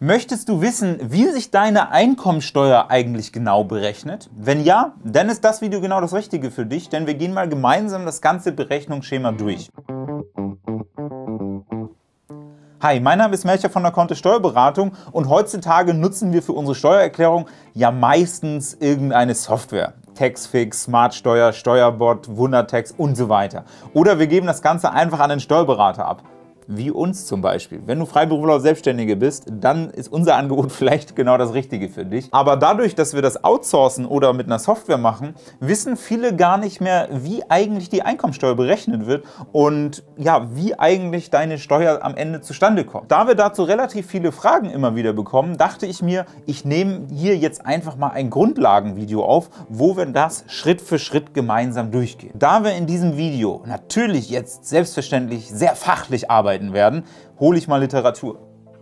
Möchtest du wissen, wie sich deine Einkommensteuer eigentlich genau berechnet? Wenn ja, dann ist das Video genau das Richtige für dich, denn wir gehen mal gemeinsam das ganze Berechnungsschema durch. Hi, mein Name ist Melcher von der Kontist Steuerberatung und heutzutage nutzen wir für unsere Steuererklärung ja meistens irgendeine Software. Taxfix, Smartsteuer, Steuerbot, Wundertax und so weiter. Oder wir geben das Ganze einfach an den Steuerberater ab wie uns zum Beispiel. Wenn du Freiberufler oder Selbstständige bist, dann ist unser Angebot vielleicht genau das Richtige für dich. Aber dadurch, dass wir das outsourcen oder mit einer Software machen, wissen viele gar nicht mehr, wie eigentlich die Einkommensteuer berechnet wird und ja, wie eigentlich deine Steuer am Ende zustande kommt. Da wir dazu relativ viele Fragen immer wieder bekommen, dachte ich mir, ich nehme hier jetzt einfach mal ein Grundlagenvideo auf, wo wir das Schritt für Schritt gemeinsam durchgehen. Da wir in diesem Video natürlich jetzt selbstverständlich sehr fachlich arbeiten, arbeiten werden, hole ich mal Literatur.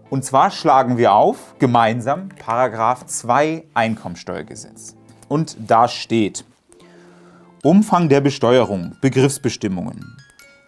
Und zwar schlagen wir auf, gemeinsam, Paragraph 2 Einkommensteuergesetz. Und da steht, Umfang der Besteuerung, Begriffsbestimmungen.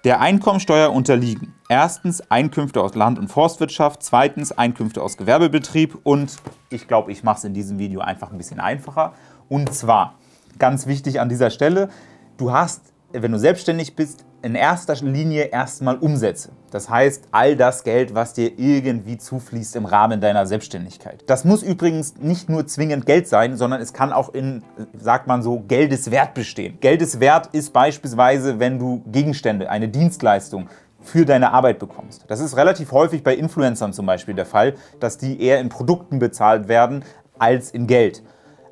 Der Einkommensteuer unterliegen erstens Einkünfte aus Land- und Forstwirtschaft, zweitens Einkünfte aus Gewerbebetrieb und ich glaube, ich mache es in diesem Video einfach ein bisschen einfacher. Und zwar, ganz wichtig an dieser Stelle, du hast, wenn du selbstständig bist, in erster Linie erstmal Umsätze. Das heißt, all das Geld, was dir irgendwie zufließt im Rahmen deiner Selbstständigkeit. Das muss übrigens nicht nur zwingend Geld sein, sondern es kann auch in, sagt man so, Geldeswert bestehen. Geldeswert ist beispielsweise, wenn du Gegenstände, eine Dienstleistung für deine Arbeit bekommst. Das ist relativ häufig bei Influencern zum Beispiel der Fall, dass die eher in Produkten bezahlt werden als in Geld.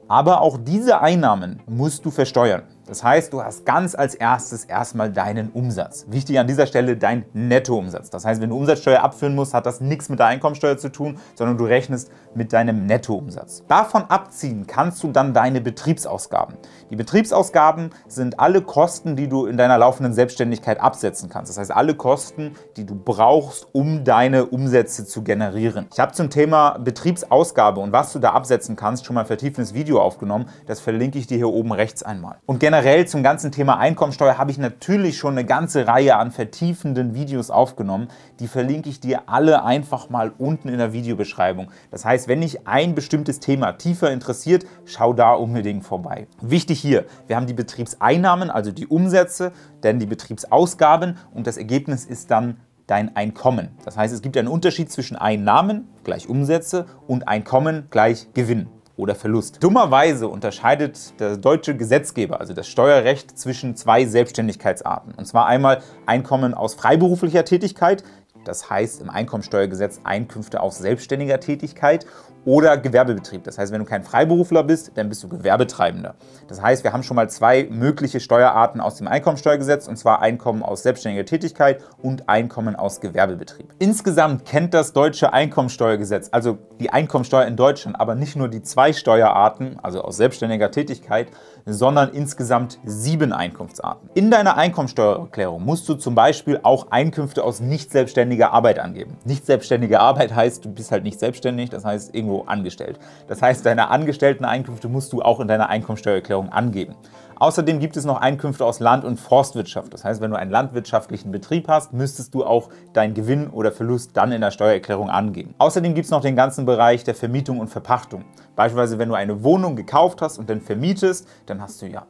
Aber auch diese Einnahmen musst du versteuern. Das heißt, du hast ganz als erstes erstmal deinen Umsatz. Wichtig an dieser Stelle dein Nettoumsatz. Das heißt, wenn du Umsatzsteuer abführen musst, hat das nichts mit der Einkommensteuer zu tun, sondern du rechnest mit deinem Nettoumsatz. Davon abziehen kannst du dann deine Betriebsausgaben. Die Betriebsausgaben sind alle Kosten, die du in deiner laufenden Selbstständigkeit absetzen kannst. Das heißt, alle Kosten, die du brauchst, um deine Umsätze zu generieren. Ich habe zum Thema Betriebsausgabe und was du da absetzen kannst schon mal ein vertiefendes Video aufgenommen. Das verlinke ich dir hier oben rechts einmal. Und generell zum ganzen Thema Einkommensteuer habe ich natürlich schon eine ganze Reihe an vertiefenden Videos aufgenommen. Die verlinke ich dir alle einfach mal unten in der Videobeschreibung. Das heißt, wenn dich ein bestimmtes Thema tiefer interessiert, schau da unbedingt vorbei. Wichtig hier, wir haben die Betriebseinnahmen, also die Umsätze, dann die Betriebsausgaben und das Ergebnis ist dann dein Einkommen. Das heißt, es gibt einen Unterschied zwischen Einnahmen gleich Umsätze und Einkommen gleich Gewinn oder Verlust. Dummerweise unterscheidet der deutsche Gesetzgeber, also das Steuerrecht, zwischen zwei Selbstständigkeitsarten. Und zwar einmal Einkommen aus freiberuflicher Tätigkeit, das heißt im Einkommensteuergesetz Einkünfte aus selbstständiger Tätigkeit oder Gewerbebetrieb. Das heißt, wenn du kein Freiberufler bist, dann bist du Gewerbetreibender. Das heißt, wir haben schon mal zwei mögliche Steuerarten aus dem Einkommensteuergesetz, und zwar Einkommen aus selbstständiger Tätigkeit und Einkommen aus Gewerbebetrieb. Insgesamt kennt das deutsche Einkommensteuergesetz, also die Einkommensteuer in Deutschland, aber nicht nur die zwei Steuerarten, also aus selbstständiger Tätigkeit, sondern insgesamt sieben Einkunftsarten. In deiner Einkommensteuererklärung musst du zum Beispiel auch Einkünfte aus nicht selbstständiger Arbeit angeben. Nicht selbstständige Arbeit heißt, du bist halt nicht selbstständig, das heißt irgendwo angestellt. Das heißt, deine Angestellteneinkünfte musst du auch in deiner Einkommensteuererklärung angeben. Außerdem gibt es noch Einkünfte aus Land- und Forstwirtschaft. Das heißt, wenn du einen landwirtschaftlichen Betrieb hast, müsstest du auch deinen Gewinn oder Verlust dann in der Steuererklärung angeben. Außerdem gibt es noch den ganzen Bereich der Vermietung und Verpachtung. Beispielsweise, wenn du eine Wohnung gekauft hast und dann vermietest, dann hast du ja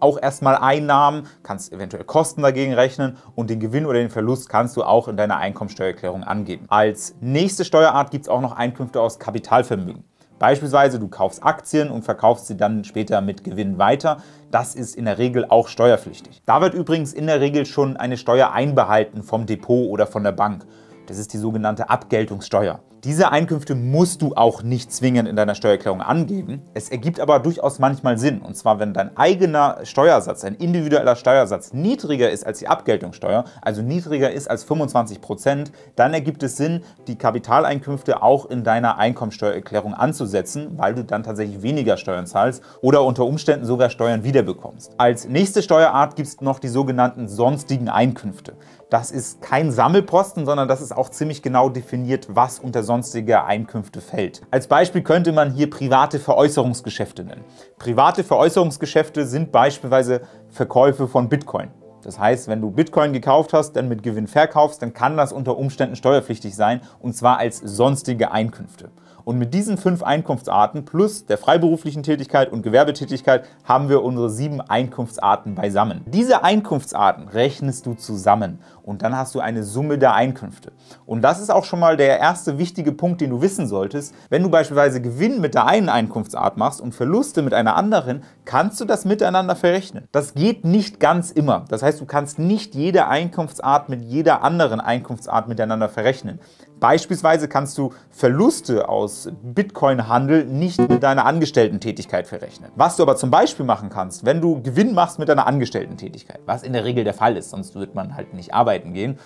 auch erstmal Einnahmen, kannst eventuell Kosten dagegen rechnen und den Gewinn oder den Verlust kannst du auch in deiner Einkommensteuererklärung angeben. Als nächste Steuerart gibt es auch noch Einkünfte aus Kapitalvermögen. Beispielsweise du kaufst Aktien und verkaufst sie dann später mit Gewinn weiter. Das ist in der Regel auch steuerpflichtig. Da wird übrigens in der Regel schon eine Steuer einbehalten vom Depot oder von der Bank. Das ist die sogenannte Abgeltungssteuer. Diese Einkünfte musst du auch nicht zwingend in deiner Steuererklärung angeben. Es ergibt aber durchaus manchmal Sinn. Und zwar, wenn dein eigener Steuersatz, ein individueller Steuersatz niedriger ist als die Abgeltungssteuer, also niedriger ist als 25 Prozent, dann ergibt es Sinn, die Kapitaleinkünfte auch in deiner Einkommensteuererklärung anzusetzen, weil du dann tatsächlich weniger Steuern zahlst oder unter Umständen sogar Steuern wiederbekommst. Als nächste Steuerart gibt es noch die sogenannten sonstigen Einkünfte. Das ist kein Sammelposten, sondern das ist auch ziemlich genau definiert, was unter sonstige Einkünfte fällt. Als Beispiel könnte man hier private Veräußerungsgeschäfte nennen. Private Veräußerungsgeschäfte sind beispielsweise Verkäufe von Bitcoin. Das heißt, wenn du Bitcoin gekauft hast, dann mit Gewinn verkaufst, dann kann das unter Umständen steuerpflichtig sein und zwar als sonstige Einkünfte. Und mit diesen fünf Einkunftsarten plus der freiberuflichen Tätigkeit und Gewerbetätigkeit haben wir unsere sieben Einkunftsarten beisammen. Diese Einkunftsarten rechnest du zusammen und dann hast du eine Summe der Einkünfte. Und das ist auch schon mal der erste wichtige Punkt, den du wissen solltest. Wenn du beispielsweise Gewinn mit der einen Einkunftsart machst und Verluste mit einer anderen, kannst du das miteinander verrechnen. Das geht nicht ganz immer. Das heißt, du kannst nicht jede Einkunftsart mit jeder anderen Einkunftsart miteinander verrechnen. Beispielsweise kannst du Verluste aus Bitcoin-Handel nicht mit deiner Angestellten-Tätigkeit verrechnen. Was du aber zum Beispiel machen kannst, wenn du Gewinn machst mit deiner Angestellten-Tätigkeit, was in der Regel der Fall ist, sonst wird man halt nicht arbeiten gehen,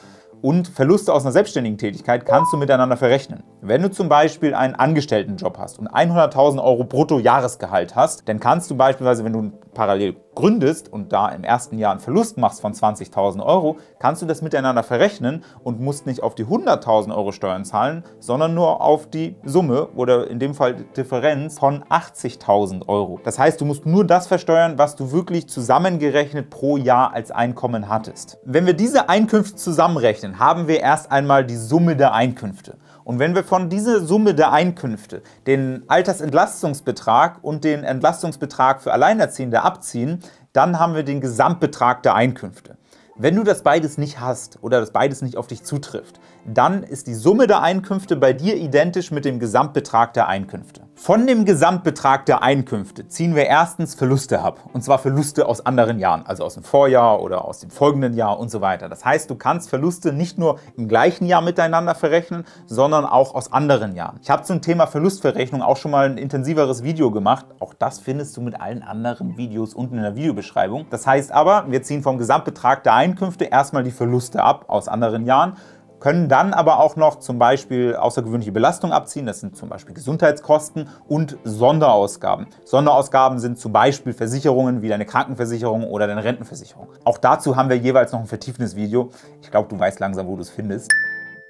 und Verluste aus einer selbstständigen Tätigkeit kannst du miteinander verrechnen. Wenn du zum Beispiel einen Angestelltenjob hast und 100.000 Euro brutto Jahresgehalt hast, dann kannst du beispielsweise, wenn du parallel gründest und da im ersten Jahr einen Verlust machst von 20.000 Euro, kannst du das miteinander verrechnen und musst nicht auf die 100.000 Euro Steuern zahlen, sondern nur auf die Summe oder in dem Fall Differenz von 80.000 Euro. Das heißt, du musst nur das versteuern, was du wirklich zusammengerechnet pro Jahr als Einkommen hattest. Wenn wir diese Einkünfte zusammenrechnen, haben wir erst einmal die Summe der Einkünfte. Und wenn wir von dieser Summe der Einkünfte den Altersentlastungsbetrag und den Entlastungsbetrag für Alleinerziehende abziehen, dann haben wir den Gesamtbetrag der Einkünfte. Wenn du das beides nicht hast oder das beides nicht auf dich zutrifft, dann ist die Summe der Einkünfte bei dir identisch mit dem Gesamtbetrag der Einkünfte. Von dem Gesamtbetrag der Einkünfte ziehen wir erstens Verluste ab. Und zwar Verluste aus anderen Jahren, also aus dem Vorjahr oder aus dem folgenden Jahr und so weiter. Das heißt, du kannst Verluste nicht nur im gleichen Jahr miteinander verrechnen, sondern auch aus anderen Jahren. Ich habe zum Thema Verlustverrechnung auch schon mal ein intensiveres Video gemacht. Auch das findest du mit allen anderen Videos unten in der Videobeschreibung. Das heißt aber, wir ziehen vom Gesamtbetrag der Einkünfte erstmal die Verluste ab aus anderen Jahren können dann aber auch noch zum Beispiel außergewöhnliche Belastung abziehen. Das sind zum Beispiel Gesundheitskosten und Sonderausgaben. Sonderausgaben sind zum Beispiel Versicherungen wie deine Krankenversicherung oder deine Rentenversicherung. Auch dazu haben wir jeweils noch ein vertiefendes Video. Ich glaube, du weißt langsam, wo du es findest.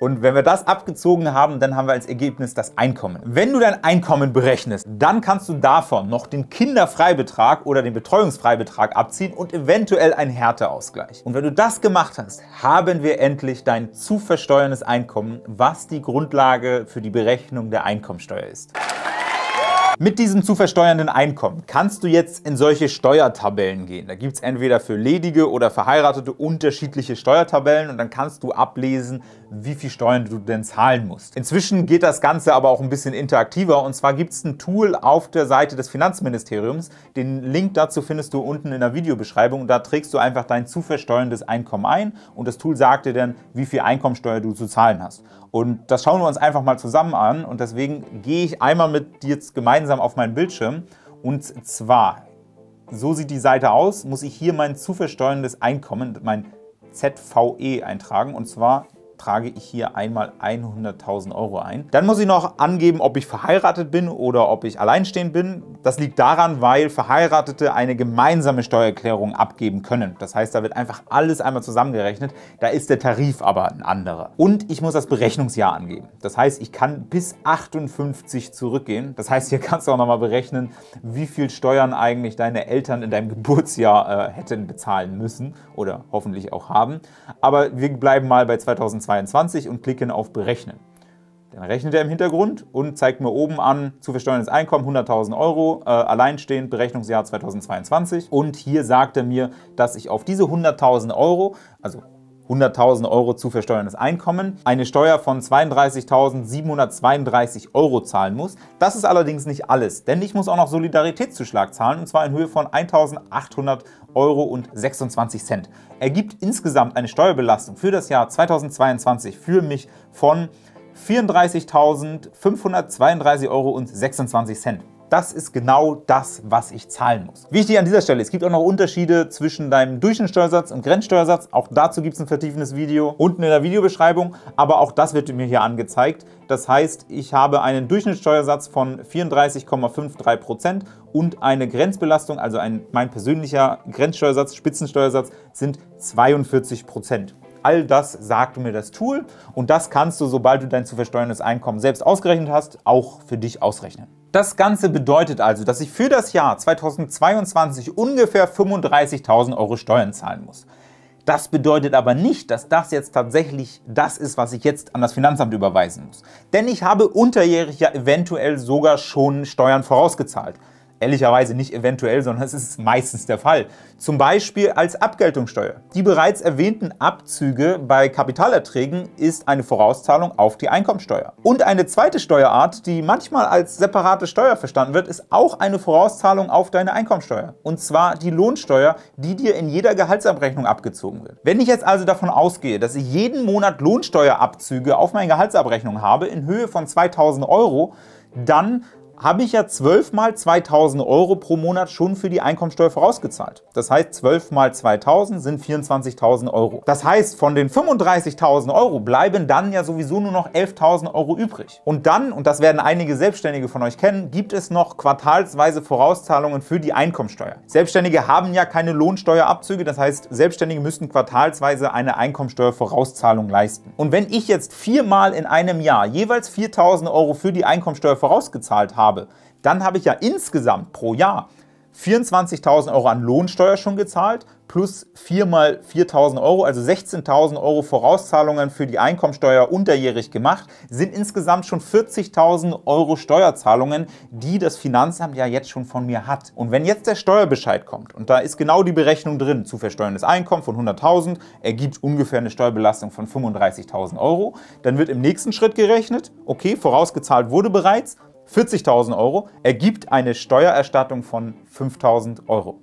Und wenn wir das abgezogen haben, dann haben wir als Ergebnis das Einkommen. Wenn du dein Einkommen berechnest, dann kannst du davon noch den Kinderfreibetrag oder den Betreuungsfreibetrag abziehen und eventuell einen Härteausgleich. Und wenn du das gemacht hast, haben wir endlich dein zu versteuerndes Einkommen, was die Grundlage für die Berechnung der Einkommensteuer ist. Mit diesem zu versteuernden Einkommen kannst du jetzt in solche Steuertabellen gehen. Da gibt es entweder für ledige oder verheiratete unterschiedliche Steuertabellen und dann kannst du ablesen, wie viel Steuern du denn zahlen musst. Inzwischen geht das Ganze aber auch ein bisschen interaktiver und zwar gibt es ein Tool auf der Seite des Finanzministeriums. Den Link dazu findest du unten in der Videobeschreibung da trägst du einfach dein zu versteuerndes Einkommen ein und das Tool sagt dir dann, wie viel Einkommensteuer du zu zahlen hast. Und das schauen wir uns einfach mal zusammen an und deswegen gehe ich einmal mit dir jetzt gemeinsam auf meinen Bildschirm und zwar, so sieht die Seite aus, muss ich hier mein zu versteuerndes Einkommen, mein ZVE eintragen und zwar trage ich hier einmal 100.000 Euro ein. Dann muss ich noch angeben, ob ich verheiratet bin oder ob ich alleinstehend bin. Das liegt daran, weil Verheiratete eine gemeinsame Steuererklärung abgeben können. Das heißt, da wird einfach alles einmal zusammengerechnet. Da ist der Tarif aber ein anderer. Und ich muss das Berechnungsjahr angeben. Das heißt, ich kann bis 58 zurückgehen. Das heißt, hier kannst du auch nochmal berechnen, wie viel Steuern eigentlich deine Eltern in deinem Geburtsjahr äh, hätten bezahlen müssen oder hoffentlich auch haben. Aber wir bleiben mal bei 2020. 2022 und klicken auf Berechnen. Dann rechnet er im Hintergrund und zeigt mir oben an, zu versteuerndes Einkommen 100.000 Euro, äh, alleinstehend, Berechnungsjahr 2022. Und hier sagt er mir, dass ich auf diese 100.000 Euro, also 100.000 Euro zu versteuerndes Einkommen, eine Steuer von 32.732 Euro zahlen muss. Das ist allerdings nicht alles, denn ich muss auch noch Solidaritätszuschlag zahlen und zwar in Höhe von 1.800 Euro und 26 Cent. Ergibt insgesamt eine Steuerbelastung für das Jahr 2022 für mich von 34.532 Euro und 26 Cent. Das ist genau das, was ich zahlen muss. Wichtig an dieser Stelle, es gibt auch noch Unterschiede zwischen deinem Durchschnittssteuersatz und Grenzsteuersatz. Auch dazu gibt es ein vertiefendes Video unten in der Videobeschreibung, aber auch das wird mir hier angezeigt. Das heißt, ich habe einen Durchschnittssteuersatz von 34,53% und eine Grenzbelastung, also ein, mein persönlicher Grenzsteuersatz, Spitzensteuersatz, sind 42%. All das sagt mir das Tool und das kannst du, sobald du dein zu versteuerndes Einkommen selbst ausgerechnet hast, auch für dich ausrechnen. Das Ganze bedeutet also, dass ich für das Jahr 2022 ungefähr 35.000 Euro Steuern zahlen muss. Das bedeutet aber nicht, dass das jetzt tatsächlich das ist, was ich jetzt an das Finanzamt überweisen muss. Denn ich habe unterjährig ja eventuell sogar schon Steuern vorausgezahlt ehrlicherweise nicht eventuell, sondern es ist meistens der Fall. Zum Beispiel als Abgeltungssteuer. Die bereits erwähnten Abzüge bei Kapitalerträgen ist eine Vorauszahlung auf die Einkommensteuer. Und eine zweite Steuerart, die manchmal als separate Steuer verstanden wird, ist auch eine Vorauszahlung auf deine Einkommensteuer. Und zwar die Lohnsteuer, die dir in jeder Gehaltsabrechnung abgezogen wird. Wenn ich jetzt also davon ausgehe, dass ich jeden Monat Lohnsteuerabzüge auf meine Gehaltsabrechnung habe in Höhe von 2000 Euro, dann habe ich ja 12 mal 2000 Euro pro Monat schon für die Einkommensteuer vorausgezahlt. Das heißt, 12 mal 2000 sind 24.000 Euro. Das heißt, von den 35.000 Euro bleiben dann ja sowieso nur noch 11.000 Euro übrig. Und dann, und das werden einige Selbstständige von euch kennen, gibt es noch quartalsweise Vorauszahlungen für die Einkommensteuer. Selbstständige haben ja keine Lohnsteuerabzüge, das heißt, Selbstständige müssten quartalsweise eine Einkommensteuervorauszahlung leisten. Und wenn ich jetzt viermal in einem Jahr jeweils 4.000 Euro für die Einkommensteuer vorausgezahlt habe, habe, dann habe ich ja insgesamt pro Jahr 24.000 Euro an Lohnsteuer schon gezahlt, plus 4 mal 4.000 Euro, also 16.000 Euro Vorauszahlungen für die Einkommensteuer unterjährig gemacht, sind insgesamt schon 40.000 Euro Steuerzahlungen, die das Finanzamt ja jetzt schon von mir hat. Und wenn jetzt der Steuerbescheid kommt, und da ist genau die Berechnung drin, zu versteuerndes Einkommen von 100.000 ergibt ungefähr eine Steuerbelastung von 35.000 Euro, dann wird im nächsten Schritt gerechnet, okay, vorausgezahlt wurde bereits, 40.000 Euro ergibt eine Steuererstattung von 5.000 Euro.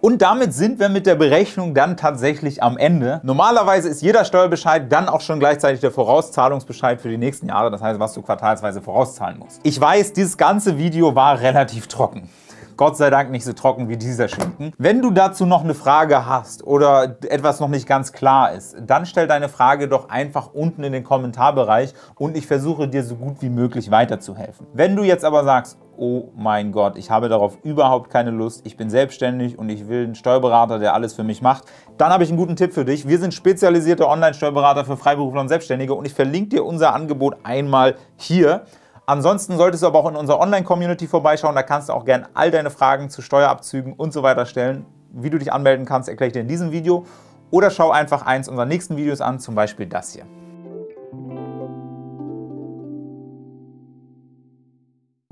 Und damit sind wir mit der Berechnung dann tatsächlich am Ende. Normalerweise ist jeder Steuerbescheid dann auch schon gleichzeitig der Vorauszahlungsbescheid für die nächsten Jahre, das heißt, was du quartalsweise vorauszahlen musst. Ich weiß, dieses ganze Video war relativ trocken. Gott sei Dank nicht so trocken wie dieser Schinken. Wenn du dazu noch eine Frage hast oder etwas noch nicht ganz klar ist, dann stell deine Frage doch einfach unten in den Kommentarbereich und ich versuche dir so gut wie möglich weiterzuhelfen. Wenn du jetzt aber sagst, oh mein Gott, ich habe darauf überhaupt keine Lust, ich bin selbstständig und ich will einen Steuerberater, der alles für mich macht, dann habe ich einen guten Tipp für dich. Wir sind spezialisierte Online-Steuerberater für Freiberufler und Selbstständige und ich verlinke dir unser Angebot einmal hier. Ansonsten solltest du aber auch in unserer Online-Community vorbeischauen. Da kannst du auch gerne all deine Fragen zu Steuerabzügen und so weiter stellen. Wie du dich anmelden kannst, erkläre ich dir in diesem Video. Oder schau einfach eins unserer nächsten Videos an, zum Beispiel das hier.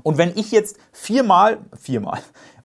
Und wenn ich jetzt viermal, viermal,